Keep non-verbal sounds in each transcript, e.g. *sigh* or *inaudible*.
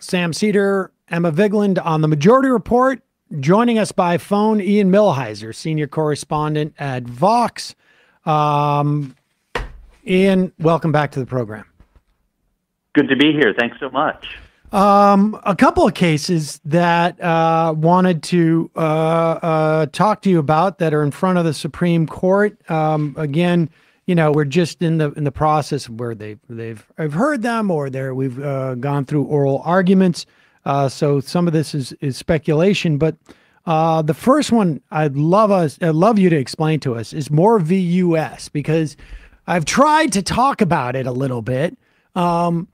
Sam Seder, Emma Vigeland on the Majority Report. Joining us by phone, Ian Millhiser, senior correspondent at Vox. Um, Ian, welcome back to the program. Good to be here. Thanks so much. Um, a couple of cases that uh, wanted to uh, uh, talk to you about that are in front of the Supreme Court. Um, again, you know, we're just in the in the process where they they've I've heard them or there we've uh, gone through oral arguments. Uh, so some of this is is speculation, but uh, the first one I'd love us I'd love you to explain to us is Moore v. US because I've tried to talk about it a little bit. Um,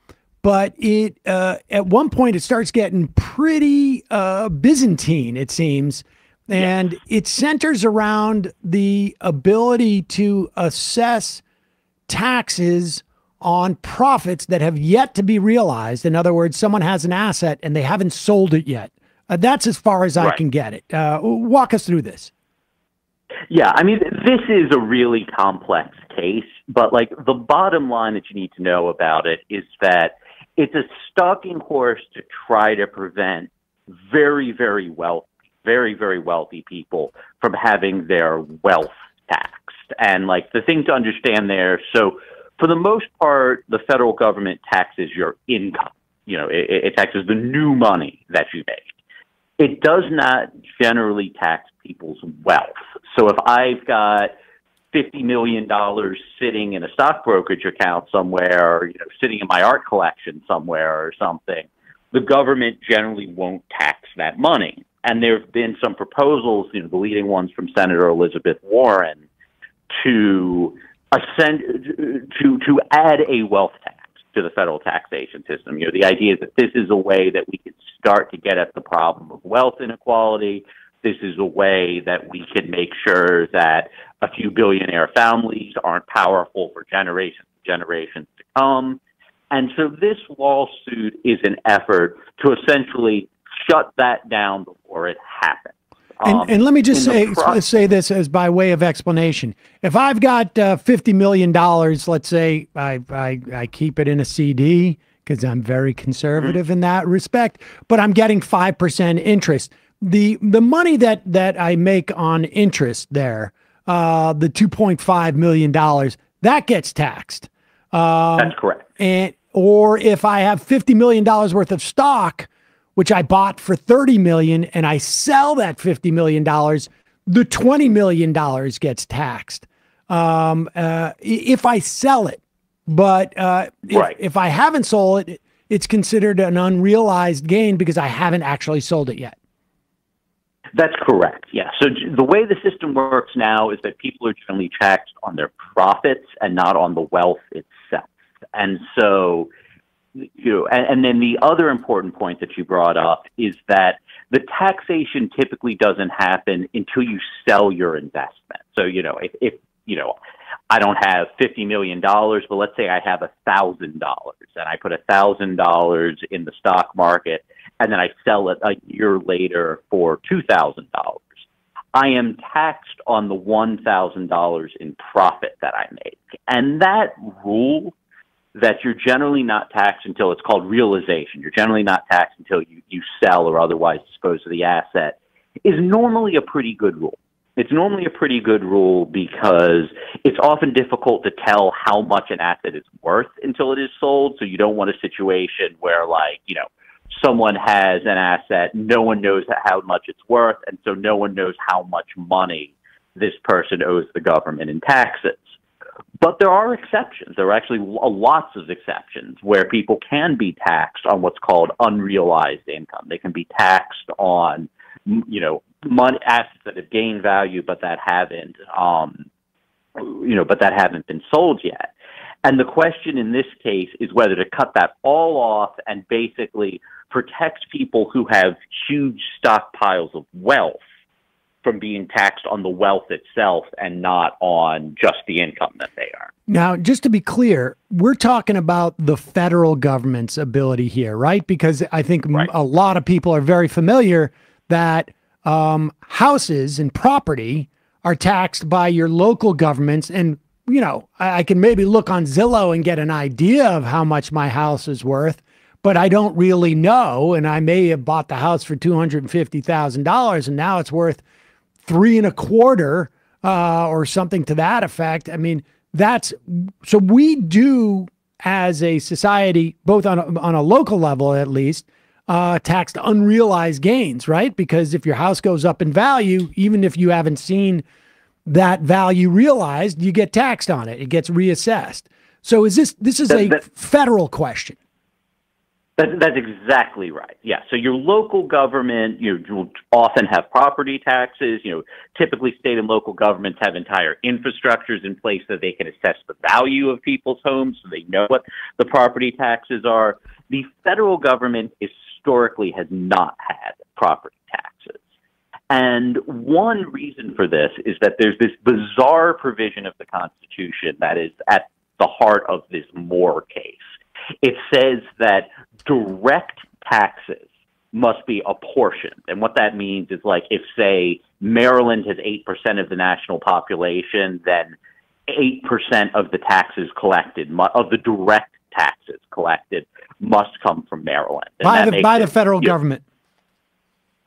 but it uh, at one point it starts getting pretty uh, Byzantine, it seems, and yeah. it centers around the ability to assess taxes on profits that have yet to be realized. In other words, someone has an asset and they haven't sold it yet. Uh, that's as far as right. I can get it. Uh, walk us through this. Yeah, I mean, this is a really complex case, but like the bottom line that you need to know about it is that it's a stalking horse to try to prevent very, very wealthy very, very wealthy people from having their wealth taxed. And like the thing to understand there, so for the most part, the federal government taxes your income. You know, it, it taxes the new money that you make. It does not generally tax people's wealth. So if I've got fifty million dollars sitting in a stock brokerage account somewhere, or, you know, sitting in my art collection somewhere or something, the government generally won't tax that money. And there have been some proposals, you know, the leading ones from Senator Elizabeth Warren, to ascend to to add a wealth tax to the federal taxation system. You know, the idea is that this is a way that we can start to get at the problem of wealth inequality. This is a way that we can make sure that a few billionaire families aren't powerful for generations generations to come. And so this lawsuit is an effort to essentially shut that down before it happens. And, um, and, let me just say pro- say this as by way of explanation. If I've got uh, fifty million dollars, let's say I, I, I keep it in a CD because I'm very conservative mm-hmm. in that respect, but I'm getting five percent interest. The the money that that I make on interest there, uh, the two point five million dollars, that gets taxed. Um, That's correct. And or if I have fifty million dollars worth of stock which I bought for 30 million and I sell that 50 million dollars, the 20 million dollars gets taxed. Um, uh, if I sell it, but uh, if, if I haven't sold it, it's considered an unrealized gain because I haven't actually sold it yet. That's correct. Yeah. So the way the system works now is that people are generally taxed on their profits and not on the wealth itself. And so you know, and, and then the other important point that you brought up is that the taxation typically doesn't happen until you sell your investment. So, you know, if, if you know, I don't have fifty million dollars, but let's say I have a thousand dollars and I put a thousand dollars in the stock market and then I sell it a year later for two thousand dollars. I am taxed on the one thousand dollars in profit that I make. And that rule that you're generally not taxed until it's called realization. You're generally not taxed until you, you sell or otherwise dispose of the asset is normally a pretty good rule. It's normally a pretty good rule because it's often difficult to tell how much an asset is worth until it is sold. So you don't want a situation where like, you know, someone has an asset, no one knows how much it's worth, and so no one knows how much money this person owes the government in taxes. But there are exceptions. There are actually lots of exceptions where people can be taxed on what's called unrealized income. They can be taxed on, you know, money assets that have gained value but that haven't, um, you know, but that haven't been sold yet. And the question in this case is whether to cut that all off and basically protect people who have huge stockpiles of wealth from being taxed on the wealth itself and not on just the income that they earn. Now, just to be clear, we're talking about the federal government's ability here, right? Because I think right. a lot of people are very familiar that um, houses and property are taxed by your local governments. And, you know, I, I can maybe look on Zillow and get an idea of how much my house is worth. but I don't really know. And I may have bought the house for $250,000 and now it's worth three and a quarter uh, or something to that effect. I mean, that's so we do as a society, both on a, on a local level at least, uh, taxed unrealized gains, right? Because if your house goes up in value, even if you haven't seen that value realized, you get taxed on it. It gets reassessed. So is this this is a federal question? That, that's exactly right. Yeah. So your local government, you will often have property taxes. You know, typically state and local governments have entire infrastructures in place so they can assess the value of people's homes, so they know what the property taxes are. The federal government historically has not had property taxes. And one reason for this is that there's this bizarre provision of the Constitution that is at the heart of this Moore case. It says that direct taxes must be apportioned. And what that means is like if, say, Maryland has 8% of the national population, then 8% of the taxes collected, of the direct taxes collected, must come from Maryland. And by the, by it, the federal government. Know,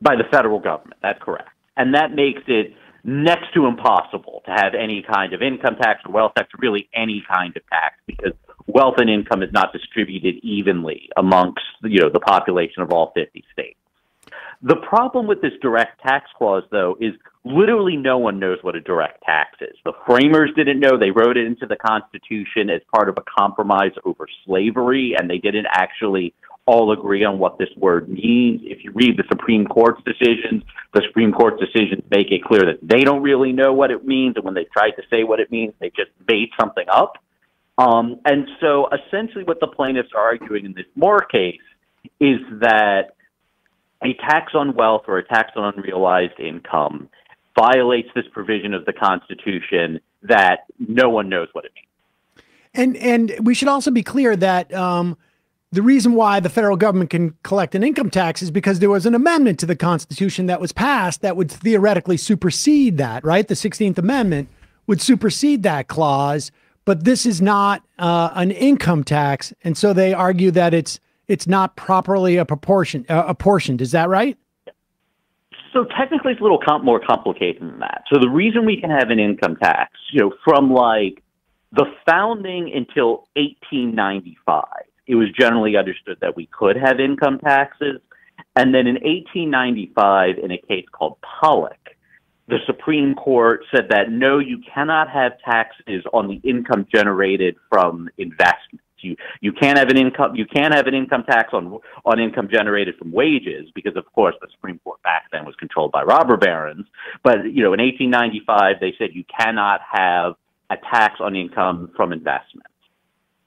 by the federal government, that's correct. And that makes it next to impossible to have any kind of income tax or wealth tax, or really any kind of tax, because wealth and income is not distributed evenly amongst you know the population of all 50 states. The problem with this direct tax clause, though, is literally no one knows what a direct tax is. The framers didn't know. They wrote it into the Constitution as part of a compromise over slavery, and they didn't actually all agree on what this word means. If you read the Supreme Court's decisions, the Supreme Court's decisions make it clear that they don't really know what it means, and when they tried to say what it means, they just made something up. Um, and so essentially what the plaintiffs are arguing in this Moore case is that a tax on wealth or a tax on unrealized income violates this provision of the Constitution that no one knows what it means. And and we should also be clear that um, the reason why the federal government can collect an income tax is because there was an amendment to the Constitution that was passed that would theoretically supersede that. Right, the Sixteenth Amendment would supersede that clause but this is not uh, an income tax, and so they argue that it's it's not properly a proportion uh, apportioned. Is that right? So technically, it's a little more complicated than that. So the reason we can have an income tax, you know, from like the founding until 1895, it was generally understood that we could have income taxes. And then in 1895, in a case called Pollock, the Supreme Court said that no, you cannot have taxes on the income generated from investments. You you can't have an income you can't have an income tax on on income generated from wages because of course the Supreme Court back then was controlled by robber barons. But you know in 1895 they said you cannot have a tax on income from investments.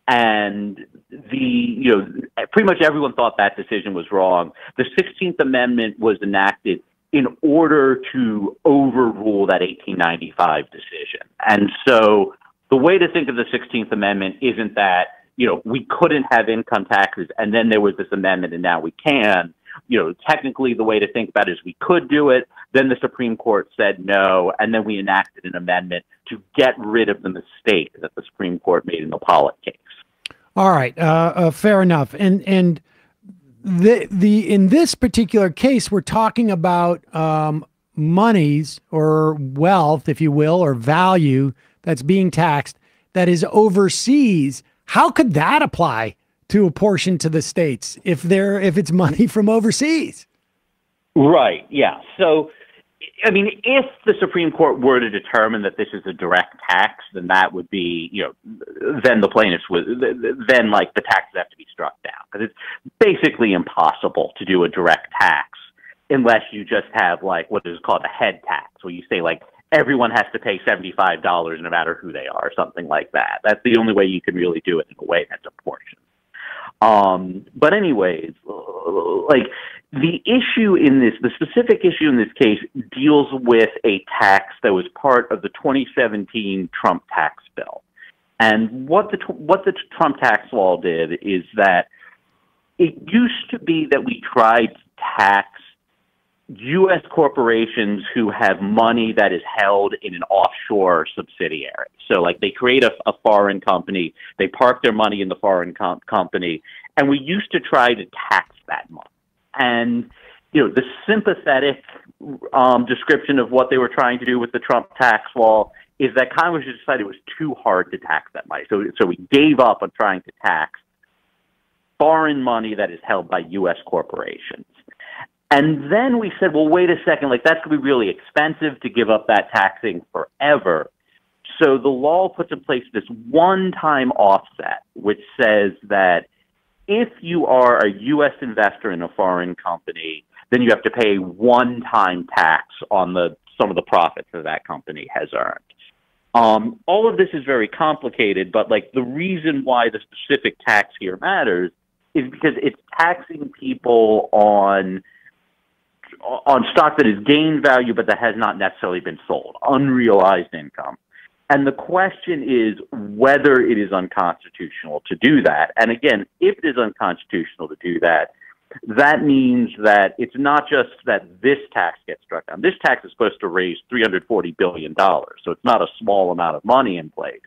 And the you know pretty much everyone thought that decision was wrong. The 16th Amendment was enacted in order to overrule that 1895 decision. And so the way to think of the 16th Amendment isn't that, you know, we couldn't have income taxes and then there was this amendment and now we can. You know, technically the way to think about it is we could do it. Then the Supreme Court said no, and then we enacted an amendment to get rid of the mistake that the Supreme Court made in the Pollock case. All right, uh, uh, fair enough. And and the the in this particular case, we're talking about um, monies or wealth, if you will, or value that's being taxed that is overseas. How could that apply to a portion to the states if they're if it's money from overseas? Right. Yeah. So I mean, if the Supreme Court were to determine that this is a direct tax, then that would be, you know, then the plaintiffs would, then like the taxes have to be struck down because it's basically impossible to do a direct tax unless you just have like what is called a head tax, where you say like everyone has to pay $75 no matter who they are, or something like that. That's the only way you can really do it in a way that's apportioned. Um, but anyways, like the issue in this, the specific issue in this case deals with a tax that was part of the 2017 Trump tax bill. And what the what the Trump tax law did is that it used to be that we tried to tax U.S. corporations who have money that is held in an offshore subsidiary. So, like, they create a, a foreign company, they park their money in the foreign com- company, and we used to try to tax that money. And you know, the sympathetic um, description of what they were trying to do with the Trump tax law is that Congress decided it was too hard to tax that money. So, so we gave up on trying to tax foreign money that is held by U.S. corporations. And then we said, well, wait a second, like that's going to be really expensive to give up that taxing forever. So the law puts in place this one time offset, which says that if you are a U.S. investor in a foreign company, then you have to pay one time tax on the some of the profits that that company has earned. Um, all of this is very complicated, but like the reason why the specific tax here matters is because it's taxing people on on stock that is gained value but that has not necessarily been sold, unrealized income. And the question is whether it is unconstitutional to do that. And again, if it is unconstitutional to do that, that means that it's not just that this tax gets struck down. This tax is supposed to raise $340 billion, so it's not a small amount of money in place.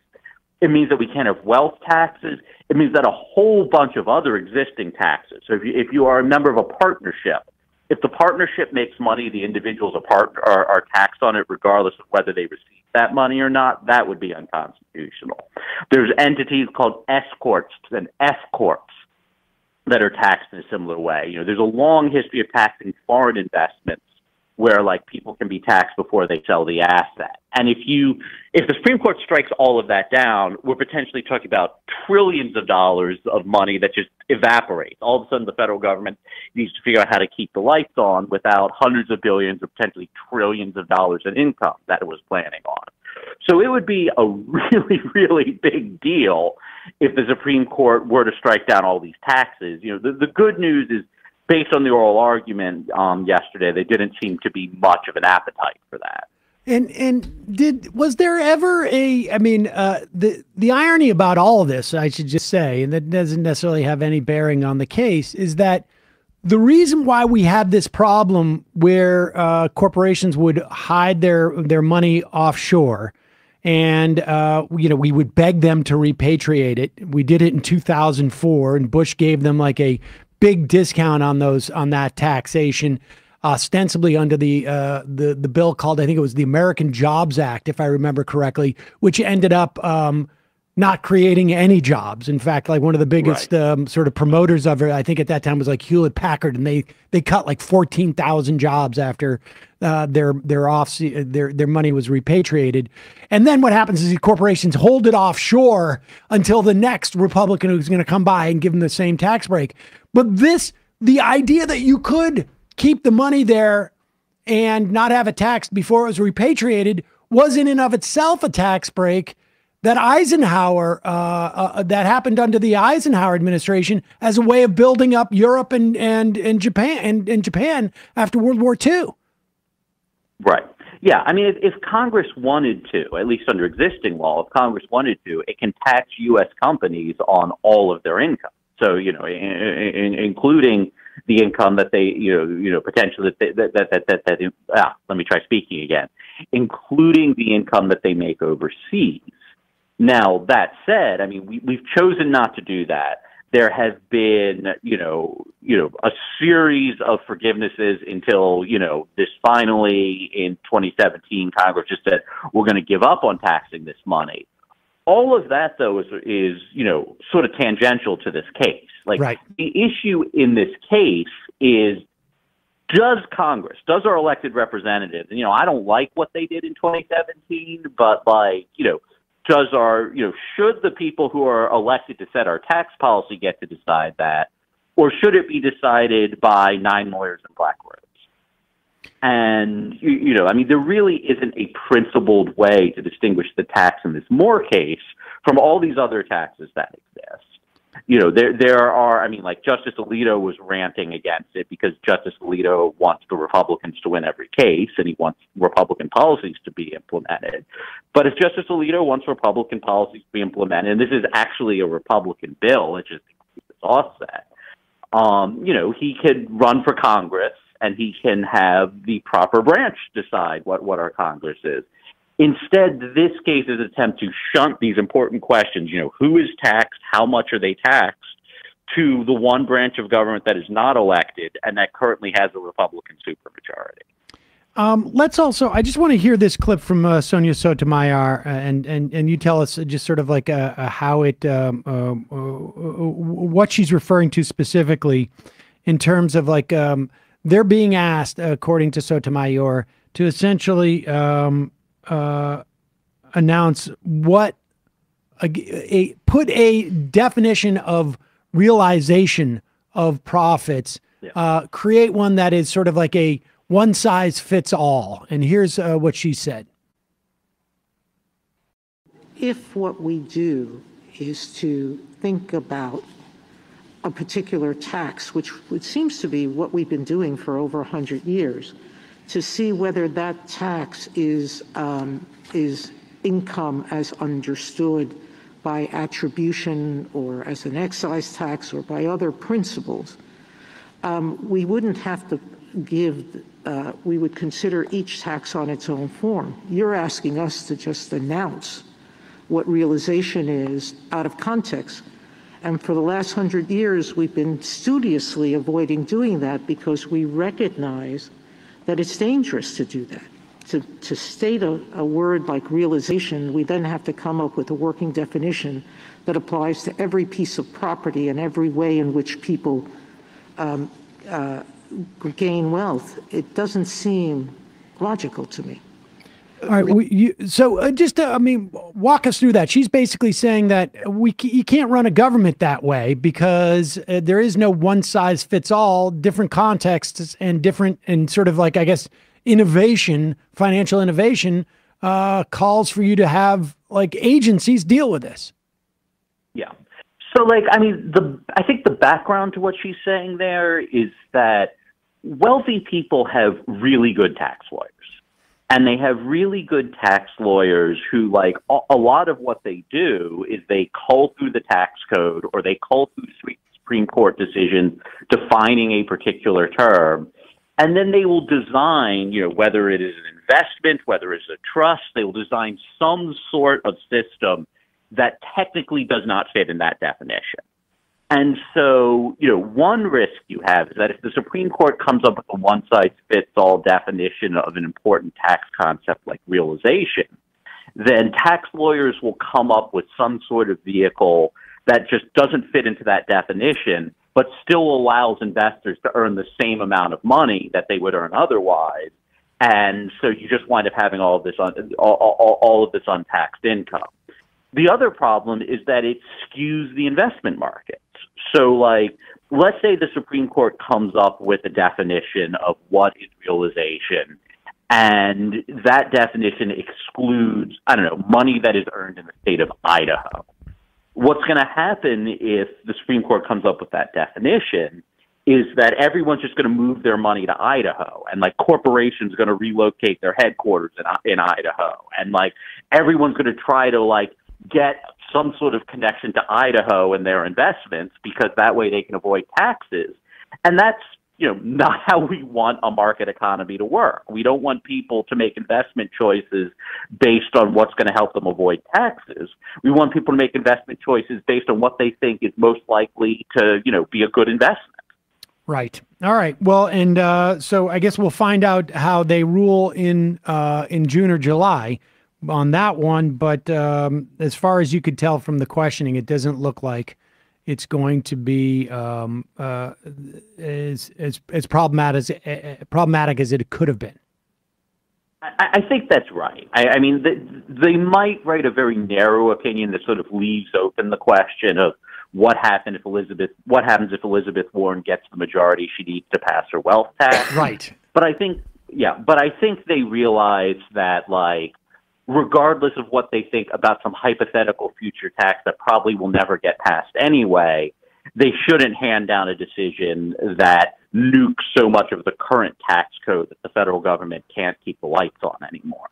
It means that we can't have wealth taxes. It means that a whole bunch of other existing taxes. So if you, if you are a member of a partnership, if the partnership makes money, the individuals are, part, are, are taxed on it regardless of whether they receive that money or not. That would be unconstitutional. There's entities called S corps and F corps that are taxed in a similar way. You know, there's a long history of taxing foreign investments where like people can be taxed before they sell the asset. And if you if the Supreme Court strikes all of that down, we're potentially talking about trillions of dollars of money that just evaporates. All of a sudden the federal government needs to figure out how to keep the lights on without hundreds of billions or potentially trillions of dollars in income that it was planning on. So it would be a *laughs* really, really big deal if the Supreme Court were to strike down all these taxes. You know, the, the good news is based on the oral argument um, yesterday, there didn't seem to be much of an appetite for that. And and did was there ever a? I mean, uh, the the irony about all of this, I should just say, and that doesn't necessarily have any bearing on the case, is that the reason why we have this problem where uh, corporations would hide their their money offshore and uh, you know we would beg them to repatriate it. We did it in 2004, and Bush gave them like a big discount on those on that taxation, ostensibly under the uh, the the bill called I think it was the American Jobs Act, if I remember correctly, which ended up. Um, not creating any jobs. In fact, like one of the biggest right. um, sort of promoters of it, I think at that time was like Hewlett Packard, and they they cut like fourteen thousand jobs after uh, their their off their their money was repatriated. And then what happens is these corporations hold it offshore until the next Republican who's going to come by and give them the same tax break. But this, the idea that you could keep the money there and not have it taxed before it was repatriated was in and of itself a tax break that Eisenhower, uh, uh, that happened under the Eisenhower administration as a way of building up Europe and and and Japan and, and Japan after World War II. Right. Yeah. I mean, if, if Congress wanted to, at least under existing law, if Congress wanted to, it can tax U.S. companies on all of their income. So you know, in, in, including the income that they, you know, you know, potentially that that that that, that, that ah, let me try speaking again, including the income that they make overseas. Now, that said, I mean, we, we've chosen not to do that. There has been, you know, you know, a series of forgivenesses until, you know, this finally in 2017, Congress just said we're going to give up on taxing this money. All of that, though, is is you know sort of tangential to this case. Like right. the issue in this case is does Congress, does our elected representatives, and you know, I don't like what they did in 2017, but like, you know, does our, you know, should the people who are elected to set our tax policy get to decide that, or should it be decided by nine lawyers in black robes? And, you, you know, I mean, there really isn't a principled way to distinguish the tax in this Moore case from all these other taxes that exist you know, there there are. I mean, like Justice Alito was ranting against it because Justice Alito wants the Republicans to win every case, and he wants Republican policies to be implemented. But if Justice Alito wants Republican policies to be implemented, and this is actually a Republican bill, it's just this offset. Um, you know, he could run for Congress and he can have the proper branch decide what what our Congress is. Instead, this case is an attempt to shunt these important questions, you know, who is taxed, how much are they taxed, to the one branch of government that is not elected and that currently has a Republican supermajority. Um, let's also. I just want to hear this clip from uh, Sonia Sotomayor, uh, and and and you tell us just sort of like uh, uh how it, um uh, what she's referring to specifically, in terms of like um, they're being asked, according to Sotomayor, to essentially um, uh, announce what a, a put a definition of realization of profits, yeah. create one that is sort of like a one size fits all. And here's uh, what she said. If what we do is to think about a particular tax, which, which seems to be what we've been doing for over 100 years, to see whether that tax is, um, is income as understood by attribution or as an excise tax or by other principles, um, we wouldn't have to give, uh, we would consider each tax on its own form. You're asking us to just announce what realization is out of context. And for the last hundred years, we've been studiously avoiding doing that because we recognize that it's dangerous to do that. To, to state a, a word like realization, we then have to come up with a working definition that applies to every piece of property and every way in which people um, uh, gain wealth, it doesn't seem logical to me. All right. We, you, so uh, just, uh, I mean, walk us through that. She's basically saying that we you can't run a government that way because uh, there is no one size fits all. Different contexts and different and sort of like I guess innovation, financial innovation, uh, calls for you to have like agencies deal with this. Yeah. So, like, I mean, the I think the background to what she's saying there is that wealthy people have really good tax lawyers. And they have really good tax lawyers who, like, a, lot of what they do is they cull through the tax code or they cull through Supreme Court decisions defining a particular term. And then they will design, you know, whether it is an investment, whether it's a trust, they will design some sort of system that technically does not fit in that definition. And so, you know, one risk you have is that if the Supreme Court comes up with a one size fits all definition of an important tax concept like realization, then tax lawyers will come up with some sort of vehicle that just doesn't fit into that definition, but still allows investors to earn the same amount of money that they would earn otherwise. And so you just wind up having all of this un- all, all, all of this untaxed income. The other problem is that it skews the investment market. So, like, let's say the Supreme Court comes up with a definition of what is realization, and that definition excludes, I don't know, money that is earned in the state of Idaho. What's going to happen if the Supreme Court comes up with that definition is that everyone's just going to move their money to Idaho, and like corporations are going to relocate their headquarters in, in Idaho, and like everyone's going to try to like get some sort of connection to Idaho and their investments because that way they can avoid taxes. And that's you know *laughs* not how we want a market economy to work. We don't want people to make investment choices based on what's going to help them avoid taxes. We want people to make investment choices based on what they think is most likely to you know be a good investment. Right. All right. Well, and uh, so I guess we'll find out how they rule in uh, in June or July on that one. But um, as far as you could tell from the questioning, it doesn't look like it's going to be um, uh, as, as as problematic as uh, problematic as it could have been. I, I think that's right. I, I mean, they, they might write a very narrow opinion that sort of leaves open the question of what happened if Elizabeth what happens if Elizabeth Warren gets the majority she needs to pass her wealth tax. Right. But I think yeah, but I think they realize that like regardless of what they think about some hypothetical future tax that probably will never get passed anyway, they shouldn't hand down a decision that nukes so much of the current tax code that the federal government can't keep the lights on anymore.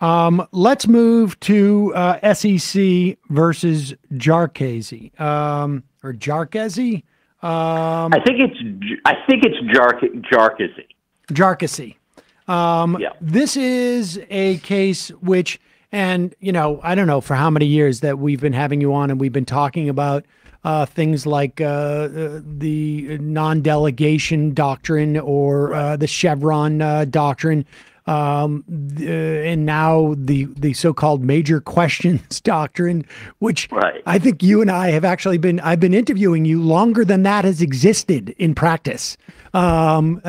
Um, let's move to uh, SEC versus Jarkesy um, or Jarkesy. Um, I think it's I think it's Jar- Jarkesy. Jarkesy. Um, yeah. This is a case which, and you know, I don't know for how many years that we've been having you on and we've been talking about uh, things like uh, uh the non-delegation doctrine or uh, the Chevron uh, doctrine, um, and now the the so-called major questions *laughs* doctrine, which right. I think you and I have actually been. I've been interviewing you longer than that has existed in practice. Um,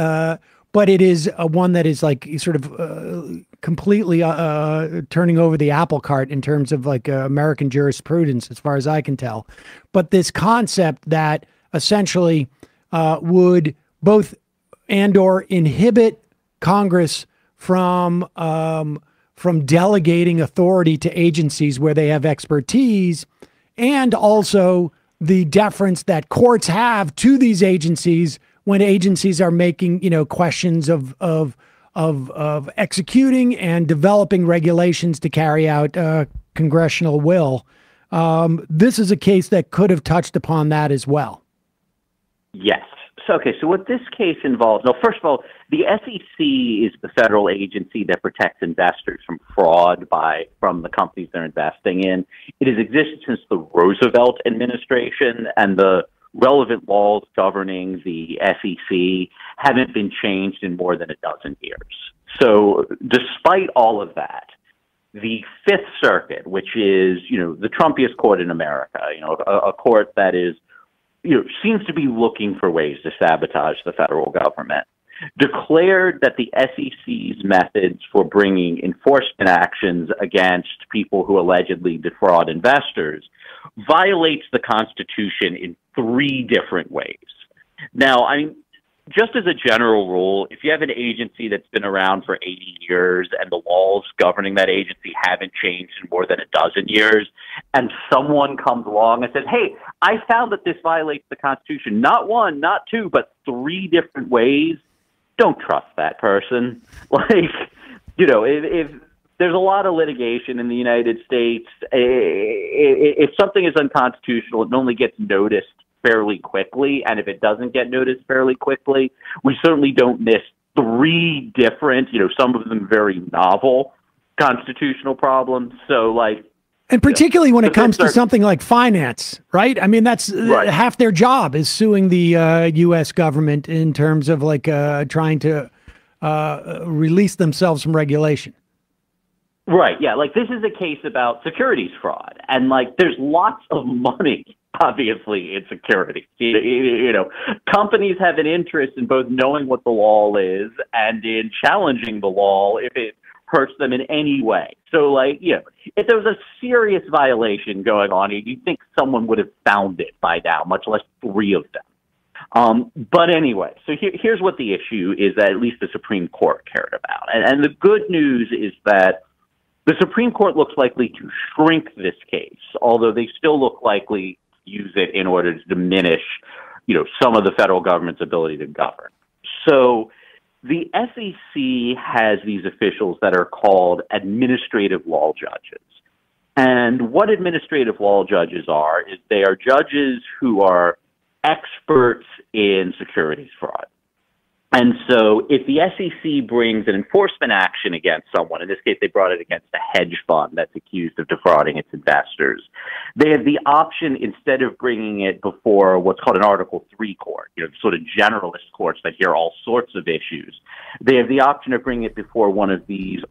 but it is a one that is like sort of uh, completely uh, uh, turning over the apple cart in terms of like uh, American jurisprudence, as far as I can tell. But this concept that essentially uh, would both and or inhibit Congress from um, from delegating authority to agencies where they have expertise, and also the deference that courts have to these agencies when agencies are making, you know, questions of of of of executing and developing regulations to carry out uh, congressional will. Um, this is a case that could have touched upon that as well. Yes. So, okay. So, what this case involves, well, first of all, the SEC is the federal agency that protects investors from fraud by from the companies they're investing in. It has existed since the Roosevelt administration, and the relevant laws governing the SEC haven't been changed in more than a dozen years. So, despite all of that, the Fifth Circuit, which is you know the Trumpiest court in America, you know a, a court that is you know seems to be looking for ways to sabotage the federal government, declared that the SEC's methods for bringing enforcement actions against people who allegedly defraud investors violates the Constitution in three different ways. Now, I mean, just as a general rule, if you have an agency that's been around for 80 years and the laws governing that agency haven't changed in more than a dozen years, and someone comes along and says, Hey, I found that this violates the Constitution, not one, not two, but three different ways, don't trust that person. *laughs* Like, you know, if, if there's a lot of litigation in the United States, if something is unconstitutional, it only gets noticed fairly quickly. And if it doesn't get noticed fairly quickly, we certainly don't miss three different, you know, some of them very novel constitutional problems. So, like, and particularly when it comes to something like finance, right? I mean, that's uh, right. half their job is suing the uh, U.S. government in terms of like uh, trying to uh, release themselves from regulation. Right. Yeah. Like this is a case about securities fraud, and like there's lots of money obviously in securities. You, you, know, companies have an interest in both knowing what the law is and in challenging the law if it hurts them in any way. So, like, you know, if there was a serious violation going on, you'd think someone would have found it by now, much less three of them. Um, but anyway, so here, here's what the issue is that at least the Supreme Court cared about. And, and the good news is that the Supreme Court looks likely to shrink this case, although they still look likely use it in order to diminish, you know, some of the federal government's ability to govern. So the SEC has these officials that are called administrative law judges. And what administrative law judges are is they are judges who are experts in securities fraud. And so if the SEC brings an enforcement action against someone, in this case, they brought it against a hedge fund that's accused of defrauding its investors, they have the option, instead of bringing it before what's called an Article 3 court, you know, sort of generalist courts that hear all sorts of issues, they have the option of bringing it before one of these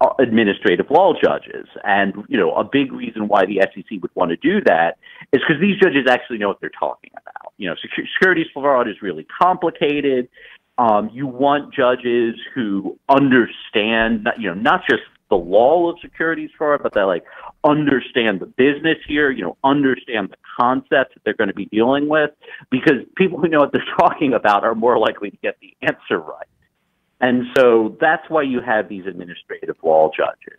uh, administrative law judges. And, you know, a big reason why the SEC would want to do that is because these judges actually know what they're talking about. You know, securities fraud is really complicated. Um, you want judges who understand, you know, not just the law of securities fraud, but that like understand the business here, you know, understand the concepts that they're going to be dealing with, because people who know what they're *laughs* talking about are more likely to get the answer right. And so that's why you have these administrative law judges.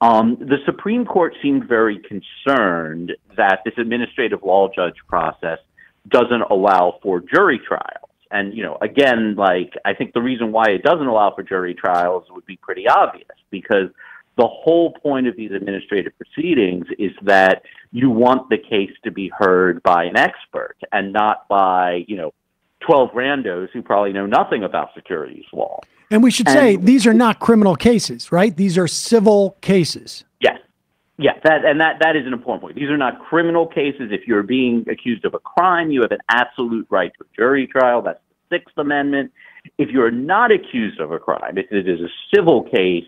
Um, the Supreme Court seemed very concerned that this administrative law judge process doesn't allow for jury trials. And, you know, again, like, I think the reason why it doesn't allow for jury trials would be pretty obvious because the whole point of these administrative proceedings is that you want the case to be heard by an expert and not by, you know, 12 randos who probably know nothing about securities law. And we should and, say these are not criminal cases, right? These are civil cases. Yeah, that and that that is an important point. These are not criminal cases. If you're being accused of a crime, you have an absolute right to a jury trial. That's the Sixth Amendment. If you're not accused of a crime, if it is a civil case,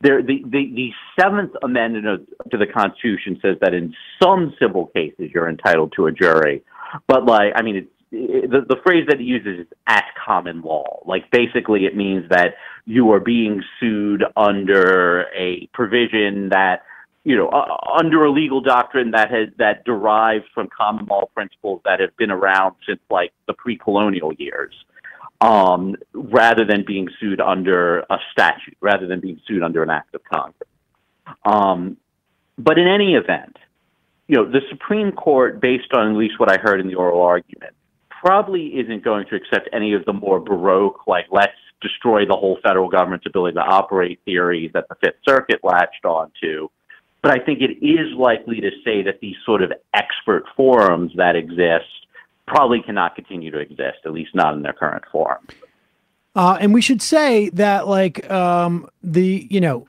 there the, the, the Seventh Amendment to the Constitution says that in some civil cases you're entitled to a jury. But like, I mean, it's the, the phrase that it uses is at common law. Like basically it means that you are being sued under a provision that you know, uh, under a legal doctrine that has that derives from common law principles that have been around since like the pre-colonial years, um, rather than being sued under a statute, rather than being sued under an act of Congress. Um, but in any event, you know, the Supreme Court, based on at least what I heard in the oral argument, probably isn't going to accept any of the more baroque, like let's destroy the whole federal government's ability to operate theories that the Fifth Circuit latched onto but I think it is likely to say that these sort of expert forums that exist probably cannot continue to exist, at least not in their current form. Uh, and we should say that, like, um, the, you know,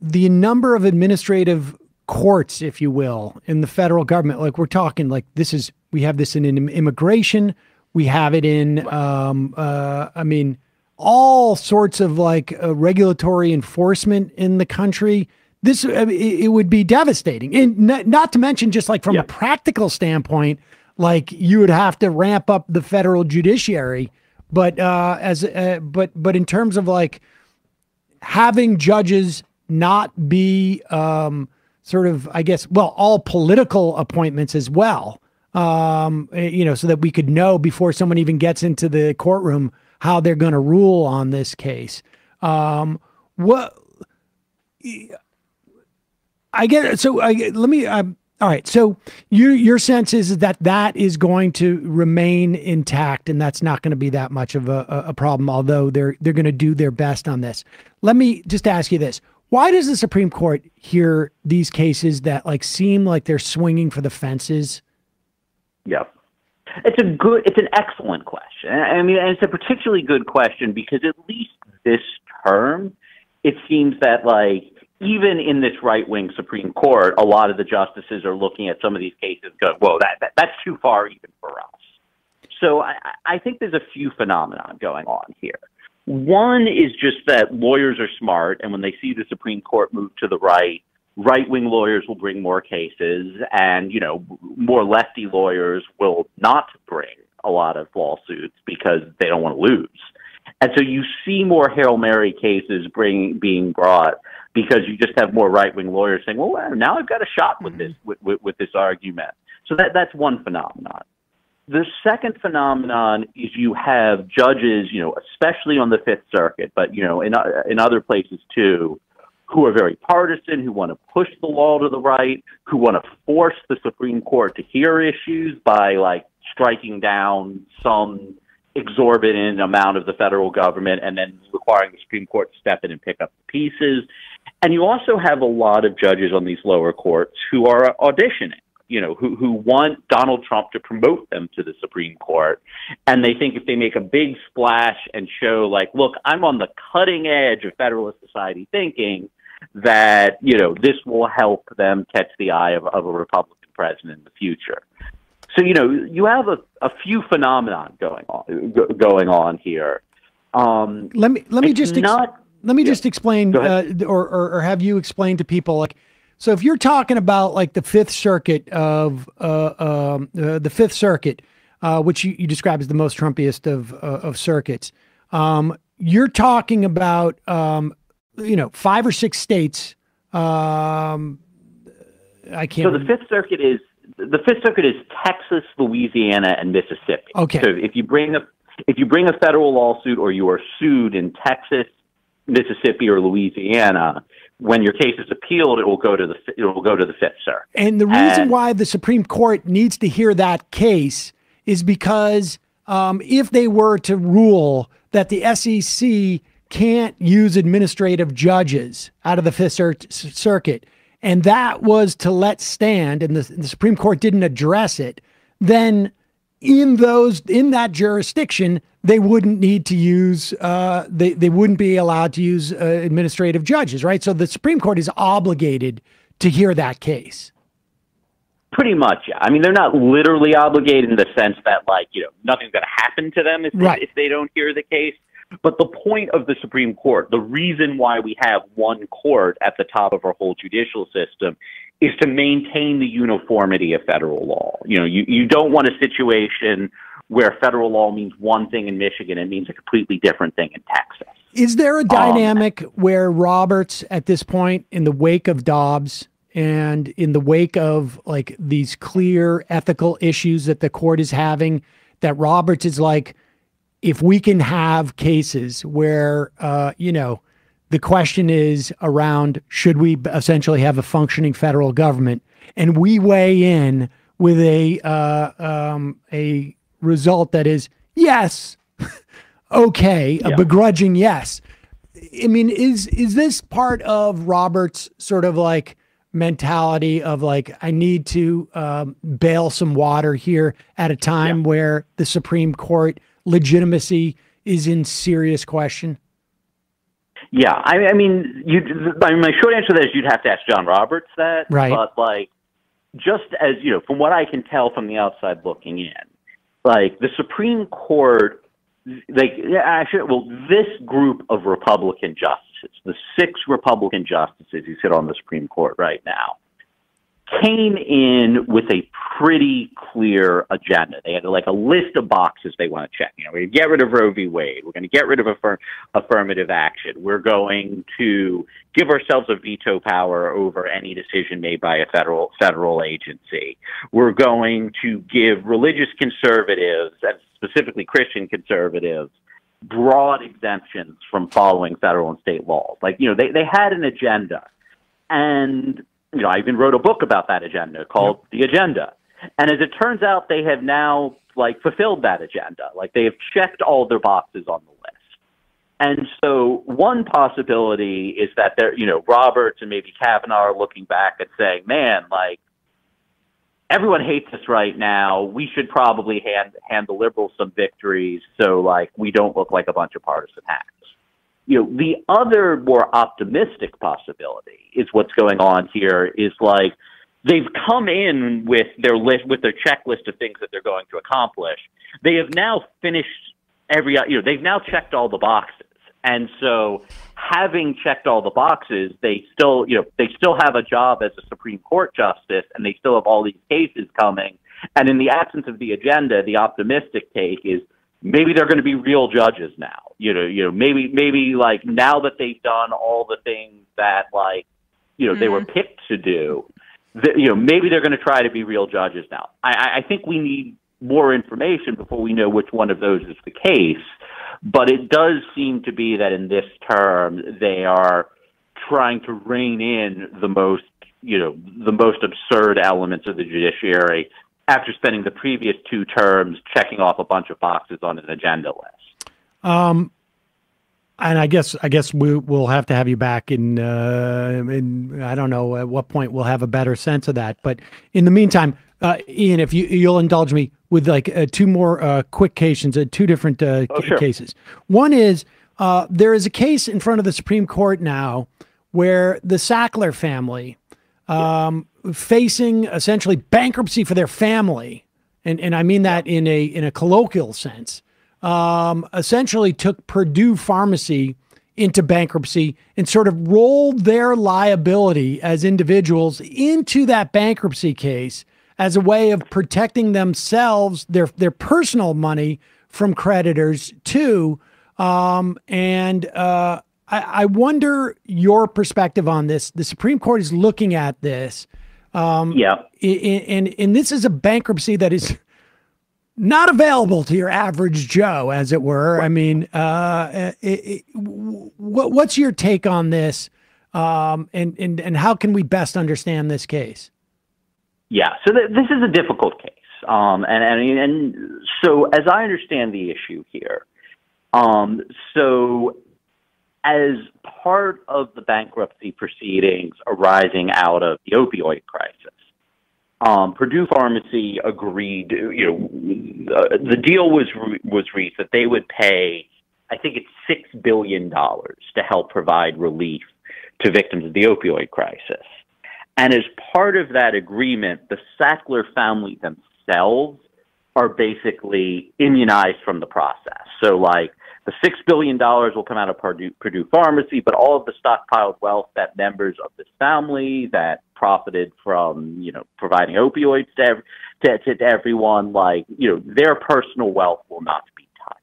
the number of administrative courts, if you will, in the federal government, like, we're talking like this is, we have this in, immigration, we have it in, um, uh, I mean, all sorts of like uh, regulatory enforcement in the country this it would be devastating. And not to mention just like from yeah. a practical standpoint like you would have to ramp up the federal judiciary. But uh as uh, but but in terms of like having judges not be um sort of i guess well all political appointments as well um eh, you know so that we could know before someone even gets into the courtroom how they're going to rule on this case. Um what I get it. So I, let me. Um, all right. So your your sense is that that is going to remain intact, and that's not going to be that much of a, a problem. Although they're they're going to do their best on this. Let me just ask you this: Why does the Supreme Court hear these cases that like seem like they're swinging for the fences? Yeah, it's a good, it's an excellent question. I mean, it's a particularly good question because at least this term, it seems that like even in this right wing Supreme Court, a lot of the justices are looking at some of these cases going, whoa, that, that that's too far even for us. So I, I think there's a few phenomena going on here. One is just that lawyers are smart, and when they see the Supreme Court move to the right, right wing lawyers will bring more cases, and you know, more lefty lawyers will not bring a lot of lawsuits because they don't want to lose. And so you see more Hail Mary cases bring, being brought because you just have more right wing lawyers saying, "Well, now I've got a shot with mm-hmm. this with, with, with this argument." So that that's one phenomenon. The second phenomenon is you have judges, you know, especially on the Fifth Circuit, but you know, in uh, in other places too, who are very partisan, who want to push the law to the right, who want to force the Supreme Court to hear issues by like striking down some exorbitant amount of the federal government and then requiring the Supreme Court to step in and pick up the pieces. And you also have a lot of judges on these lower courts who are auditioning, you know, who, who want Donald Trump to promote them to the Supreme Court. And they think if they make a big splash and show, like, look, I'm on the cutting edge of Federalist Society thinking, that, you know, this will help them catch the eye of, of a Republican president in the future. So, you know, you have a, a few phenomenon going on, going on here. Um, let me, let me just, ex- not, let me yeah. just explain, uh, or, or, or have you explain to people like, so if you're talking about like the Fifth Circuit of uh, um, uh, the Fifth Circuit, uh, which you, you, describe as the most Trumpiest of uh, of circuits, um, you're talking about um, you know five or six states. Um, I can't. So the Fifth Circuit is the Fifth Circuit is Texas, Louisiana, and Mississippi. Okay. So if you bring a if you bring a federal lawsuit or you are sued in Texas, Mississippi or Louisiana, when your case is appealed, it will go to the it will go to the Fifth Circuit. And the reason and, why the Supreme Court needs to hear that case is because um, if they were to rule that the SEC can't use administrative judges out of the Fifth Circuit, and that was to let stand, and the, the Supreme Court didn't address it, then in those in that jurisdiction they wouldn't need to use uh, they they wouldn't be allowed to use uh, administrative judges, right? So the Supreme Court is obligated to hear that case. Pretty much, yeah. I mean, they're not literally obligated in the sense that, like, you know, nothing's going to happen to them if, right. if they don't hear the case. But the point of the Supreme Court, the reason why we have one court at the top of our whole judicial system, is to maintain the uniformity of federal law. You know, you, you don't want a situation where federal law means one thing in Michigan and means a completely different thing in Texas. Is there a um, dynamic um, where Roberts, at this point, in the wake of Dobbs and in the wake of like these clear ethical issues that the court is having, that Roberts is like, if we can have cases where, uh, you know, the question is around should we essentially have a functioning federal government, and we weigh in with a uh, um, a result that is yes, *laughs* okay, a begrudging yes. I mean, is is this part of Robert's sort of like mentality of like I need to um, bail some water here at a time yeah. where the Supreme Court legitimacy is in serious question? Yeah, I, I mean, you. I mean, my short answer to that is you'd have to ask John Roberts that. Right. But like, just as you know, from what I can tell from the outside looking in, like the Supreme Court, like actually, well, this group of Republican justices, the six Republican justices who sit on the Supreme Court right now, came in with a pretty clear agenda. They had like a list of boxes they want to check. You know, we're going to get rid of Roe v. Wade. We're going to get rid of affirm- affirmative action. We're going to give ourselves a veto power over any decision made by a federal federal agency. We're going to give religious conservatives, and specifically Christian conservatives, broad exemptions from following federal and state laws. Like, you know, they, they had an agenda. And you know, I even wrote a book about that agenda called yep. The Agenda. And as it turns out, they have now like fulfilled that agenda. Like they have checked all their boxes on the list. And so one possibility is that they're, you know, Roberts and maybe Kavanaugh are looking back and saying, man, like everyone hates us right now. We should probably hand hand the liberals some victories so like we don't look like a bunch of partisan hacks. You know, the other more optimistic possibility is what's going on here is like they've come in with their list with their checklist of things that they're going to accomplish. They have now finished every you know they've now checked all the boxes, and so having checked all the boxes, they still you know they still have a job as a Supreme Court justice, and they still have all these cases coming. And in the absence of the agenda, the optimistic take is maybe they're going to be real judges now. You know, you know, maybe maybe like now that they've done all the things that like you know mm-hmm. they were mm-hmm. picked to do, that, you know, maybe they're going to try to be real judges now. I, I think we need more information before we know which one of those is the case. But it does seem to be that in this term they are trying to rein in the most you know the most absurd elements of the judiciary after spending the previous two terms checking off a bunch of boxes on an agenda list. Um, and I guess I guess we will have to have you back in uh, in I don't know at what point we'll have a better sense of that. But in the meantime, uh, Ian, if you you'll indulge me with like uh, two more uh, quick cases, uh, two different uh, oh, sure. cases. One is uh, there is a case in front of the Supreme Court now where the Sackler family um, facing essentially bankruptcy for their family, and and I mean that in a in a colloquial sense, um, essentially took Purdue Pharmacy into bankruptcy and sort of rolled their liability as individuals into that bankruptcy case as a way of protecting themselves, their their personal money from creditors too. Um, and uh, I, I, wonder your perspective on this. The Supreme Court is looking at this. Um, yeah. And, and, this is a bankruptcy that is not available to your average Joe, as it were. I mean, uh, it, it, what, what's your take on this? Um, and, and, and how can we best understand this case? Yeah. So th- this is a difficult case. Um, and, and, and so as I understand the issue here, um, so as part of the bankruptcy proceedings arising out of the opioid crisis, um, Purdue Pharmacy agreed. You know, uh, the deal was was reached that they would pay, I think it's six billion dollars to help provide relief to victims of the opioid crisis. And as part of that agreement, the Sackler family themselves are basically immunized from the process. So, like, the $6 billion will come out of Purdue, Purdue Pharmacy, but all of the stockpiled wealth that members of this family that profited from, you know, providing opioids to, to, to, to everyone, like, you know, their personal wealth will not be touched.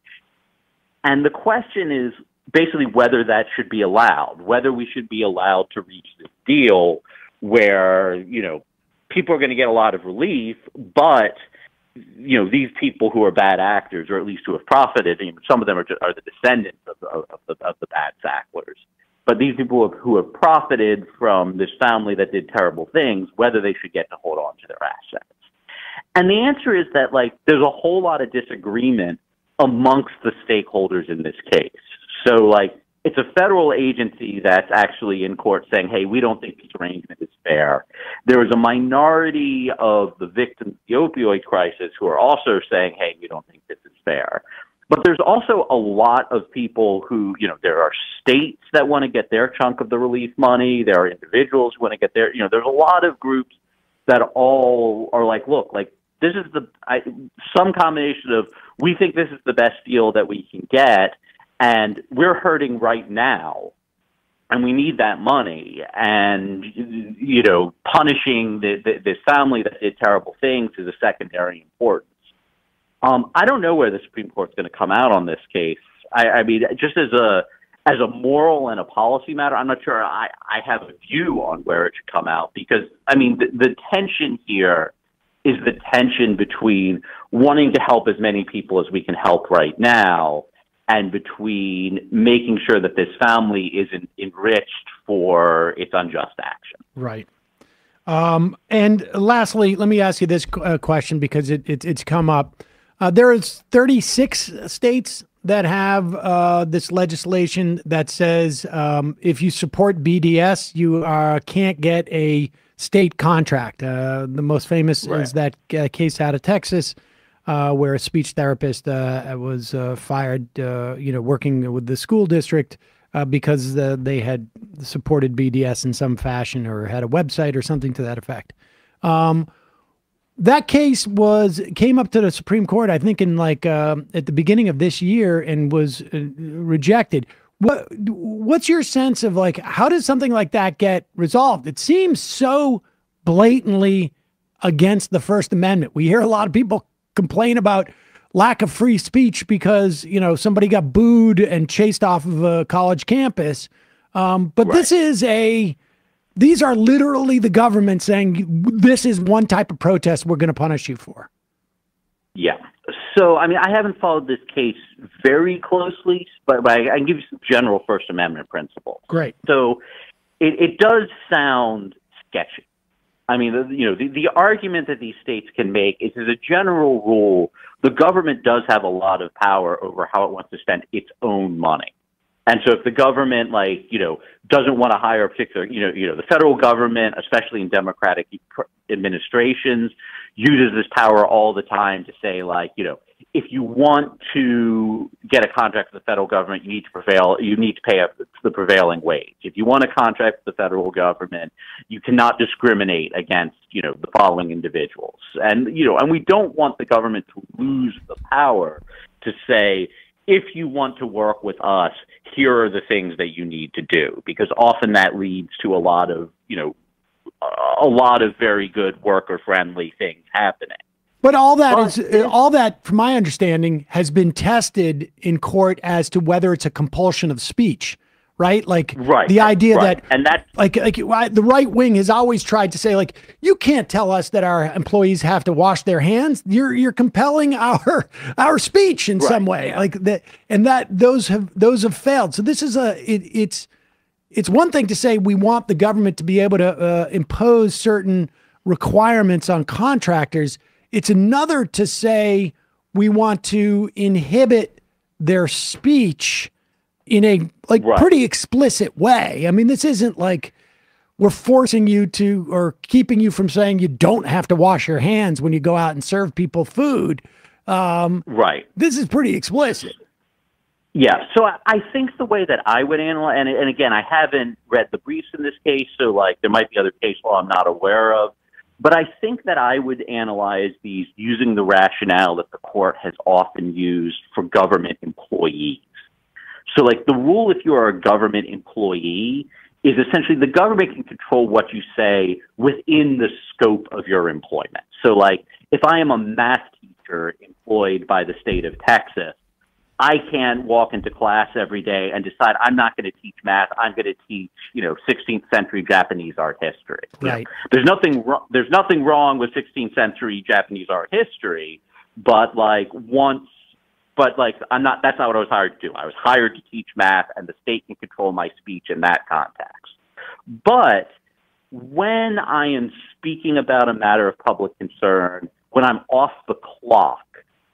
And the question is basically whether that should be allowed, whether we should be allowed to reach this deal where, you know, people are going to get a lot of relief, but – you know these people who are bad actors, or at least who have profited. Some of them are, just, are the descendants of, of, of, the, of the bad Sacklers. But these people have, who have profited from this family that did terrible things, whether they should get to hold on to their assets. And the answer is that like there's a whole lot of disagreement amongst the stakeholders in this case. So like it's a federal agency that's actually in court saying, hey, we don't think this arrangement is fair. There is a minority of the victims of the opioid crisis who are also saying, hey, we don't think this is fair. But there's also a lot of people who, you know, there are states that want to get their chunk of the relief money. There are individuals who want to get their, you know, there's a lot of groups that all are like, look, like this is the I, some combination of we think this is the best deal that we can get and we're hurting right now and we need that money. And you know punishing the, the, this family that did terrible things is a secondary importance. Um, i don't know where the supreme court's going to come out on this case. I, I mean just as a as a moral and a policy matter i'm not sure i i have a view on where it should come out because i mean the, the tension here is the tension between wanting to help as many people as we can help right now and between making sure that this family isn't enriched for its unjust action. Right. Um, and lastly, let me ask you this uh, question because it, it, it's come up. Uh, there is 36 states that have uh, this legislation that says um, if you support BDS, you uh, can't get a state contract. Uh, the most famous right. is that uh, case out of Texas uh, where a speech therapist uh, was uh, fired, uh, you know, working with the school district uh, because they had supported BDS in some fashion or had a website or something to that effect. Um, that case was came up to the Supreme Court, I think, in like um, at the beginning of this year, and was rejected. What what's your sense of like how does something like that get resolved? It seems so blatantly against the First Amendment. We hear a lot of people complain about lack of free speech because you know somebody got booed and chased off of a college campus. Um, but right. this is a these are literally the government saying this is one type of protest we're going to punish you for. Yeah. So, I mean, I haven't followed this case very closely, but, but I, I can give you some general First Amendment principles. Great. So, it, it does sound sketchy. I mean, the, you know, the, the argument that these states can make is, as a general rule, the government does have a lot of power over how it wants to spend its own money. And so, if the government, like you know, doesn't want to hire a particular, you know, you know, the federal government, especially in democratic administrations, uses this power all the time to say, like, you know, if you want to get a contract with the federal government, you need to prevail. You need to pay up the prevailing wage. If you want a contract with the federal government, you cannot discriminate against you know the following individuals. And you know, and we don't want the government to lose the power to say if you want to work with us, here are the things that you need to do, because often that leads to a lot of you know a lot of very good worker friendly things happening. But all that but, is all that, from my understanding, has been tested in court as to whether it's a compulsion of speech, right? Like right, the idea right. that and that like like the right wing has always tried to say like you can't tell us that our employees have to wash their hands. You're you're compelling our *laughs* our speech in right. some way, like that, and that those have those have failed. So this is a it, it's it's one thing to say we want the government to be able to uh, impose certain requirements on contractors it's another to say we want to inhibit their speech in a like right. pretty explicit way. I mean, this isn't like we're forcing you to or keeping you from saying you don't have to wash your hands when you go out and serve people food. Um, right. This is pretty explicit. Yeah, so I, I think the way that I would analyze, and, and again, I haven't read the briefs in this case, so like there might be other case law I'm not aware of, but I think that I would analyze these using the rationale that the court has often used for government employees. So, like the rule, if you are a government employee, is essentially the government can control what you say within the scope of your employment. So, like if I am a math teacher employed by the state of Texas I can't walk into class every day and decide I'm not going to teach math. I'm going to teach, you know, 16th century Japanese art history. Right. There's nothing there's nothing wrong with 16th century Japanese art history, but like once but like I'm not that's not what I was hired to do. I was hired to teach math and the state can control my speech in that context. But when I am speaking about a matter of public concern, when I'm off the clock,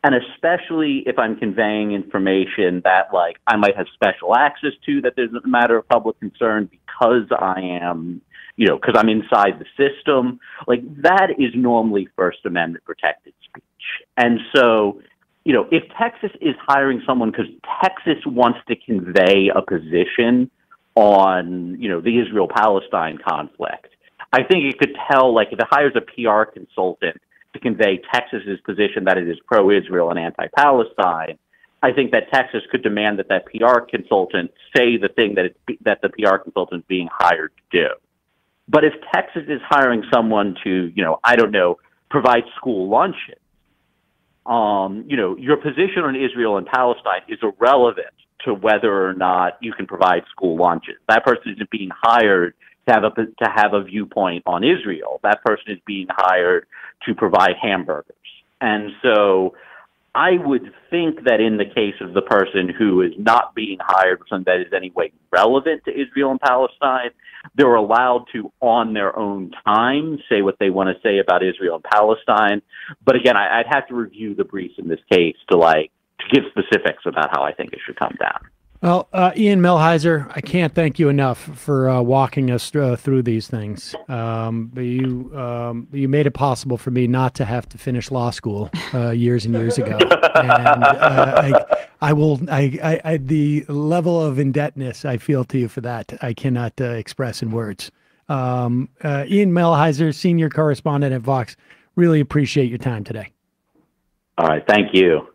and especially if I'm conveying information that like I might have special access to that there's a matter of public concern because I am, you know, because I'm inside the system, like that is normally First Amendment protected speech. And so, you know, if Texas is hiring someone because Texas wants to convey a position on, you know, the Israel Palestine conflict, I think it could tell, like, if it hires a PR consultant to convey Texas's position that it is pro-Israel and anti-Palestine, I think that Texas could demand that that PR consultant say the thing that it, that the PR consultant is being hired to do. But if Texas is hiring someone to, you know, I don't know, provide school lunches, um, you know, your position on Israel and Palestine is irrelevant to whether or not you can provide school lunches. That person isn't being hired to have a to have a viewpoint on Israel. That person is being hired to provide hamburgers. And so I would think that in the case of the person who is not being hired for something that is any way relevant to Israel and Palestine, they're allowed to, on their own time, say what they want to say about Israel and Palestine. But again, I, would have to review the briefs in this case to like to give specifics about how I think it should come down. Well, uh, Ian Millhiser, I can't thank you enough for uh, walking us uh, through these things. Um, you um, you made it possible for me not to have to finish law school uh, years and years ago. And uh, I, I, will. I, I, I, the level of indebtedness I feel to you for that I cannot uh, express in words. Um, Ian Millhiser, senior correspondent at Vox, really appreciate your time today. All right, thank you.